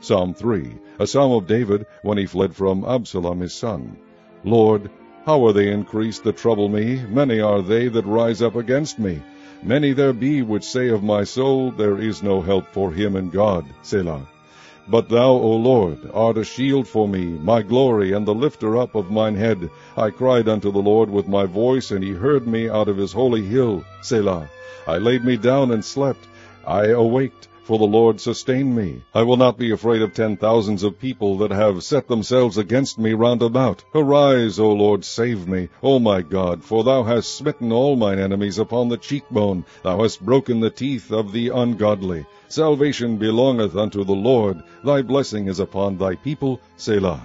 Psalm 3, a psalm of David when he fled from Absalom his son. Lord, how are they increased that trouble me? Many are they that rise up against me. Many there be which say of my soul, There is no help for him in God. Selah. But thou, O Lord, art a shield for me, my glory, and the lifter up of mine head. I cried unto the Lord with my voice, and he heard me out of his holy hill. Selah. I laid me down and slept. I awaked, for the Lord sustained me. I will not be afraid of ten thousands of people that have set themselves against me round about. Arise, O Lord, save me, O my God, for thou hast smitten all mine enemies upon the cheekbone. Thou hast broken the teeth of the ungodly. Salvation belongeth unto the Lord. Thy blessing is upon thy people. Selah.